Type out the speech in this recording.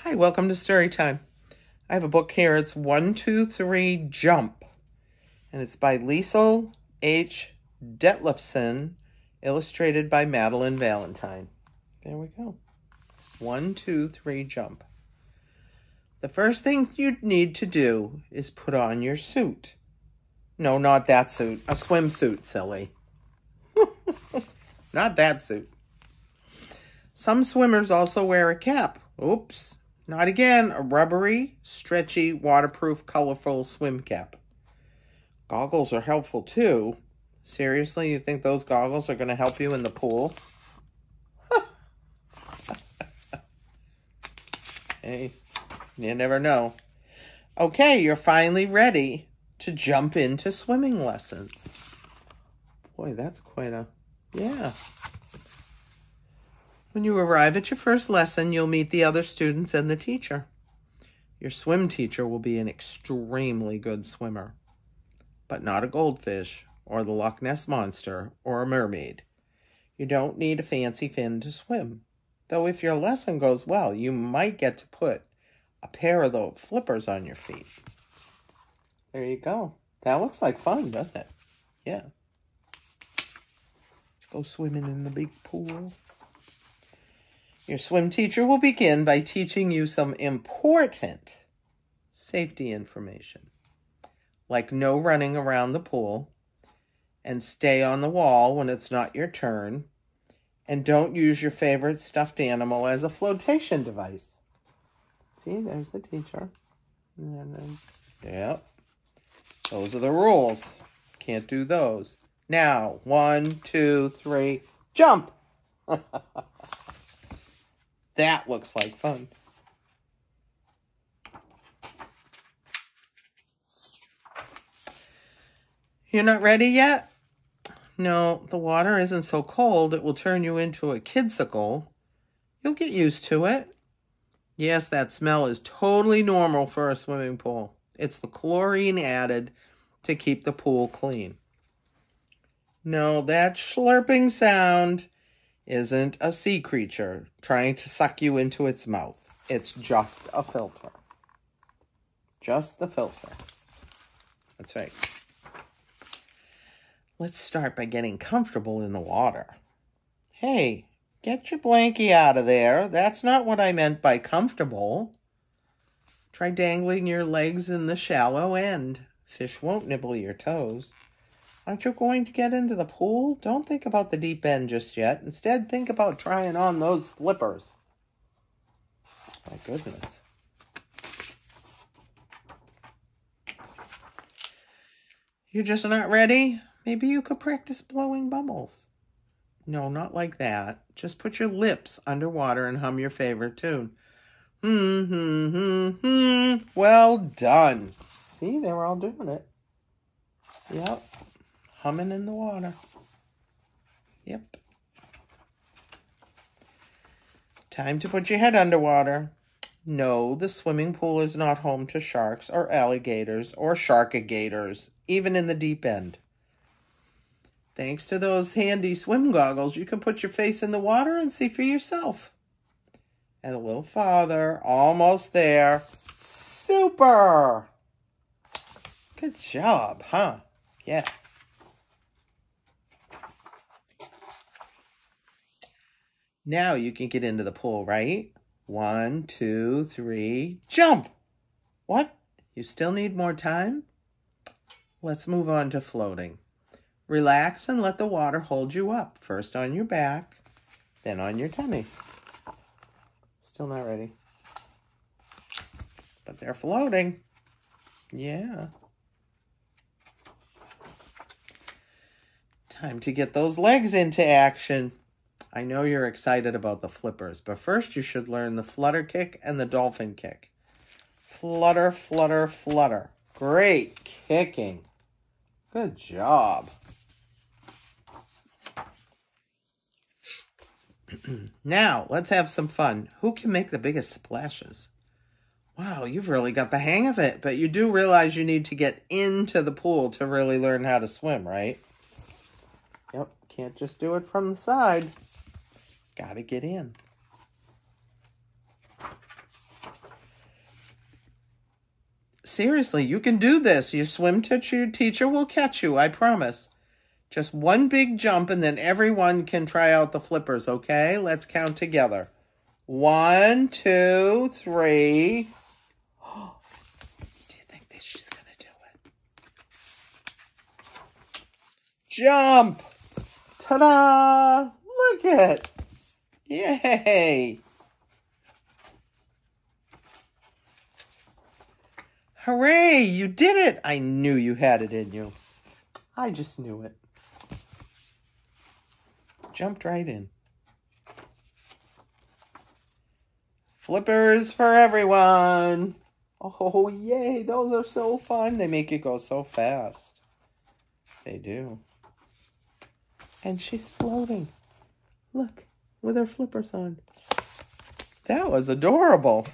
Hi, welcome to Story Time. I have a book here. It's One, Two, Three, Jump. And it's by Lisl H. Detlefsen, illustrated by Madeline Valentine. There we go. One, two, three, jump. The first thing you need to do is put on your suit. No, not that suit. A swimsuit, silly. not that suit. Some swimmers also wear a cap. Oops. Not again. A rubbery, stretchy, waterproof, colorful swim cap. Goggles are helpful too. Seriously, you think those goggles are going to help you in the pool? hey, you never know. Okay, you're finally ready to jump into swimming lessons. Boy, that's quite a... Yeah. When you arrive at your first lesson, you'll meet the other students and the teacher. Your swim teacher will be an extremely good swimmer, but not a goldfish or the Loch Ness Monster or a mermaid. You don't need a fancy fin to swim, though if your lesson goes well, you might get to put a pair of those flippers on your feet. There you go. That looks like fun, doesn't it? Yeah. Go swimming in the big pool. Your swim teacher will begin by teaching you some important safety information, like no running around the pool, and stay on the wall when it's not your turn, and don't use your favorite stuffed animal as a flotation device. See, there's the teacher. And then, yep. Those are the rules. Can't do those. Now, one, two, three, jump! That looks like fun. You're not ready yet? No, the water isn't so cold it will turn you into a kidsicle. You'll get used to it. Yes, that smell is totally normal for a swimming pool. It's the chlorine added to keep the pool clean. No, that slurping sound isn't a sea creature trying to suck you into its mouth. It's just a filter. Just the filter. That's right. Let's start by getting comfortable in the water. Hey, get your blankie out of there. That's not what I meant by comfortable. Try dangling your legs in the shallow end. Fish won't nibble your toes. Aren't you going to get into the pool? Don't think about the deep end just yet. Instead, think about trying on those flippers. My goodness. You're just not ready? Maybe you could practice blowing bubbles. No, not like that. Just put your lips underwater and hum your favorite tune. Hmm, hmm, hmm, hmm. Well done. See, they were all doing it. Yep humming in the water. Yep. Time to put your head underwater. No, the swimming pool is not home to sharks or alligators or sharkigators, even in the deep end. Thanks to those handy swim goggles, you can put your face in the water and see for yourself. And a little farther, almost there. Super! Good job, huh? Yeah. Now you can get into the pool, right? One, two, three, jump! What? You still need more time? Let's move on to floating. Relax and let the water hold you up. First on your back, then on your tummy. Still not ready. But they're floating. Yeah. Time to get those legs into action. I know you're excited about the flippers, but first you should learn the flutter kick and the dolphin kick. Flutter, flutter, flutter. Great kicking. Good job. now, let's have some fun. Who can make the biggest splashes? Wow, you've really got the hang of it, but you do realize you need to get into the pool to really learn how to swim, right? Yep, can't just do it from the side. Got to get in. seriously, you can do this. Your swim teacher, teacher will catch you, I promise. Just one big jump and then everyone can try out the flippers, okay? Let's count together. One, two, three. do you think that she's going to do it? Jump! Ta-da! Look at! Yay! Hooray! You did it! I knew you had it in you. I just knew it. Jumped right in. Flippers for everyone! Oh, yay! Those are so fun. They make you go so fast. They do. And she's floating. Look, with her flippers on. That was adorable.